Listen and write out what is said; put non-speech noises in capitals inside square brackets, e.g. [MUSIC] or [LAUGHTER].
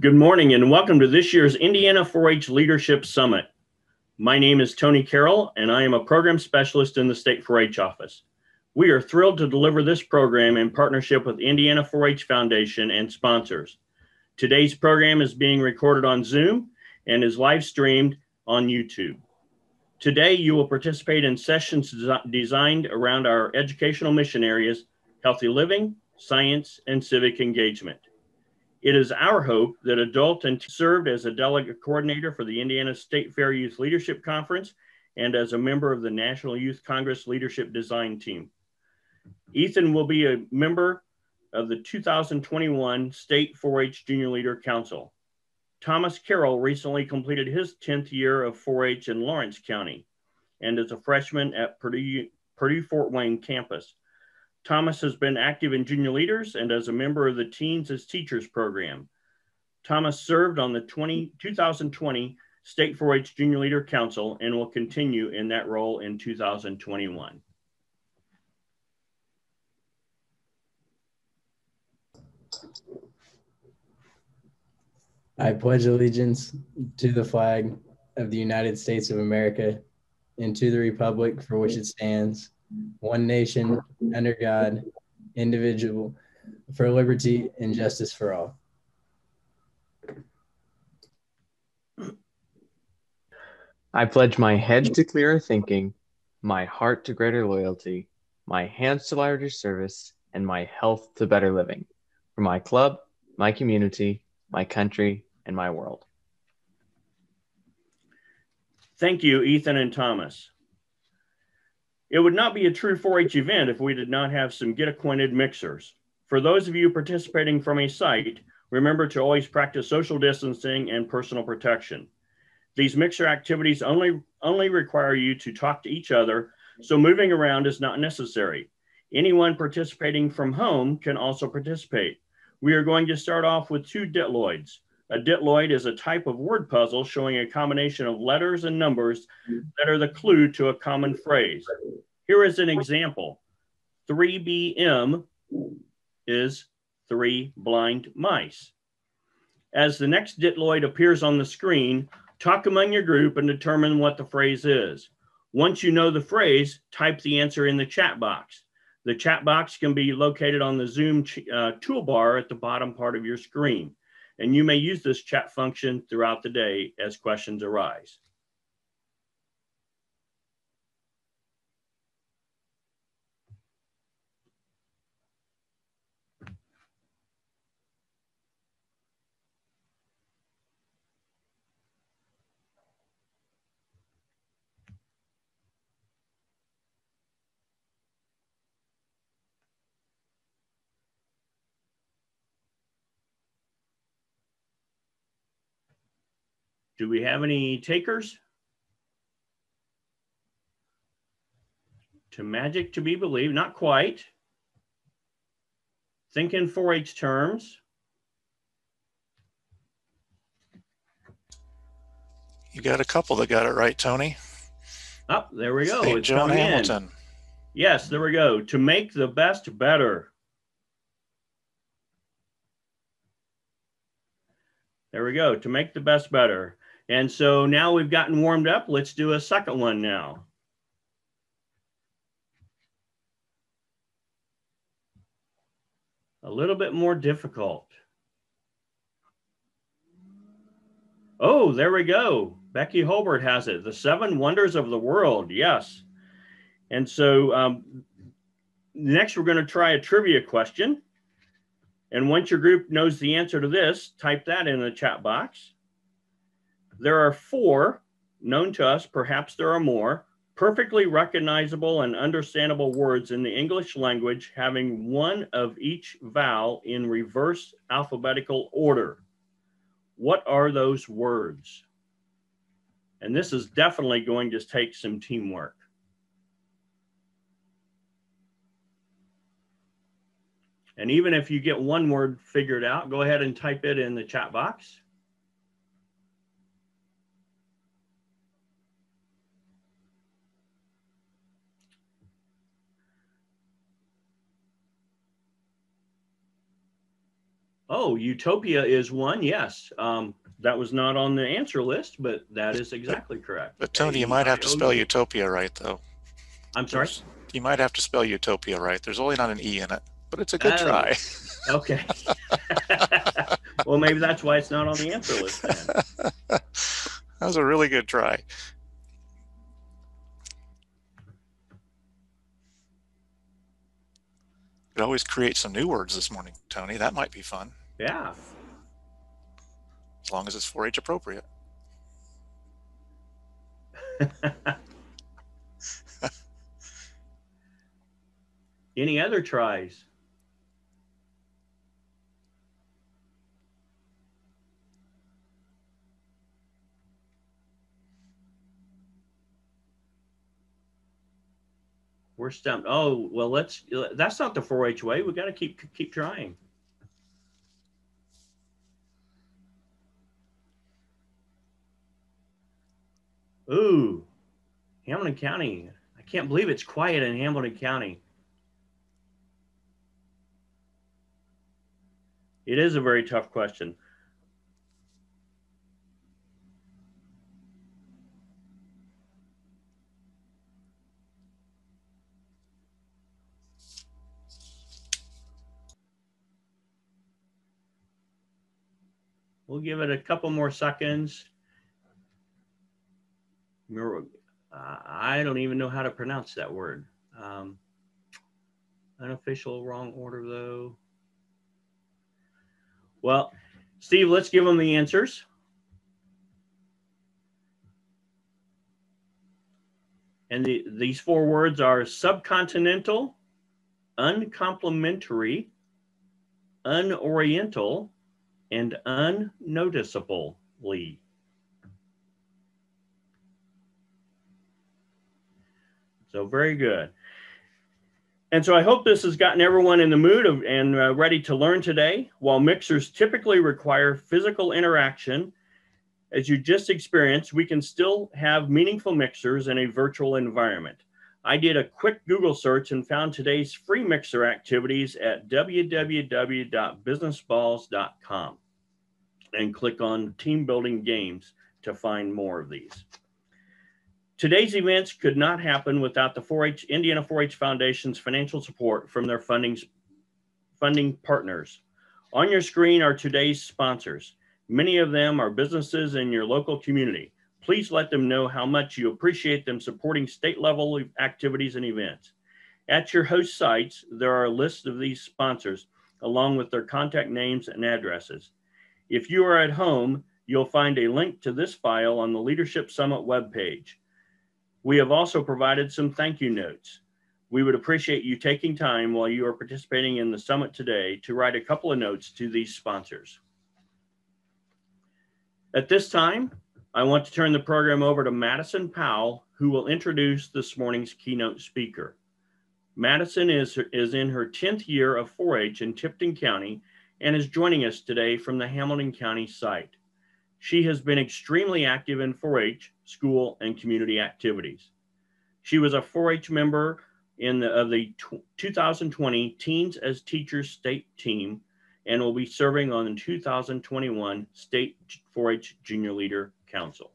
Good morning and welcome to this year's Indiana 4-H Leadership Summit. My name is Tony Carroll and I am a program specialist in the State 4-H office. We are thrilled to deliver this program in partnership with Indiana 4-H Foundation and sponsors. Today's program is being recorded on Zoom and is live streamed on YouTube. Today, you will participate in sessions designed around our educational mission areas, healthy living, science, and civic engagement. It is our hope that Adult and served as a delegate coordinator for the Indiana State Fair Youth Leadership Conference and as a member of the National Youth Congress Leadership Design Team. Ethan will be a member of the 2021 State 4-H Junior Leader Council. Thomas Carroll recently completed his 10th year of 4-H in Lawrence County and is a freshman at Purdue, Purdue Fort Wayne campus. Thomas has been active in junior leaders and as a member of the Teens as Teachers program. Thomas served on the 20, 2020 State 4-H Junior Leader Council and will continue in that role in 2021. I pledge allegiance to the flag of the United States of America and to the republic for which it stands, one nation, under God, indivisible, for liberty and justice for all. I pledge my head to clearer thinking, my heart to greater loyalty, my hands to larger service, and my health to better living for my club, my community, my country, and my world. Thank you, Ethan and Thomas. It would not be a true 4-H event if we did not have some get acquainted mixers. For those of you participating from a site, remember to always practice social distancing and personal protection. These mixer activities only, only require you to talk to each other, so moving around is not necessary. Anyone participating from home can also participate. We are going to start off with two ditloids. A ditloid is a type of word puzzle showing a combination of letters and numbers that are the clue to a common phrase. Here is an example 3BM is three blind mice. As the next ditloid appears on the screen, talk among your group and determine what the phrase is. Once you know the phrase, type the answer in the chat box. The chat box can be located on the Zoom uh, toolbar at the bottom part of your screen and you may use this chat function throughout the day as questions arise. Do we have any takers? To magic to be believed, not quite. Think in 4-H terms. You got a couple that got it right, Tony. Up oh, there we go. St. Joan Hamilton. In. Yes, there we go. To make the best better. There we go. To make the best better. And so now we've gotten warmed up. Let's do a second one now. A little bit more difficult. Oh, there we go. Becky Holbert has it. The seven wonders of the world. Yes. And so um, next, we're going to try a trivia question. And once your group knows the answer to this, type that in the chat box. There are four known to us, perhaps there are more, perfectly recognizable and understandable words in the English language having one of each vowel in reverse alphabetical order. What are those words? And this is definitely going to take some teamwork. And even if you get one word figured out, go ahead and type it in the chat box. Oh, Utopia is one. Yes. Um, that was not on the answer list, but that is exactly correct. But Tony, you might have to spell utopia right, though. I'm sorry. There's- You might have to spell utopia right. There's only not an E in it, but it's a good Oh. try. Okay. [LAUGHS] well, maybe that's why it's not on the answer list. Then. [LAUGHS] that was a really good try. Could always create some new words this morning, Tony. That might be fun, Yeah. as long as it's 4-H appropriate. [LAUGHS] Any other tries? We're stumped. Oh, well, let's, that's not the 4-H way. We got to keep, keep trying. Ooh, Hamilton County. I can't believe it's quiet in Hamilton County. It is a very tough question. We'll give it a couple more seconds. I don't even know how to pronounce that word. Um, unofficial wrong order though. Well, Steve, let's give them the answers. And the, these four words are subcontinental, uncomplimentary, unoriental, and unnoticeably. So very good. And so I hope this has gotten everyone in the mood of, and uh, ready to learn today. While mixers typically require physical interaction, as you just experienced, we can still have meaningful mixers in a virtual environment. I did a quick Google search and found today's free mixer activities at www.businessballs.com and click on team building games to find more of these. Today's events could not happen without the 4-H Indiana 4-H Foundation's financial support from their funding funding partners. On your screen are today's sponsors. Many of them are businesses in your local community. Please let them know how much you appreciate them supporting state level activities and events. At your host sites, there are lists of these sponsors along with their contact names and addresses. If you are at home, you'll find a link to this file on the Leadership Summit webpage. We have also provided some thank you notes. We would appreciate you taking time while you are participating in the summit today to write a couple of notes to these sponsors. At this time, I want to turn the program over to Madison Powell, who will introduce this morning's keynote speaker. Madison is, is in her 10th year of 4-H in Tipton County and is joining us today from the Hamilton County site. She has been extremely active in 4-H, school, and community activities. She was a 4-H member in the, of the 2020 Teens as Teachers State Team and will be serving on the 2021 State 4-H Junior Leader Council.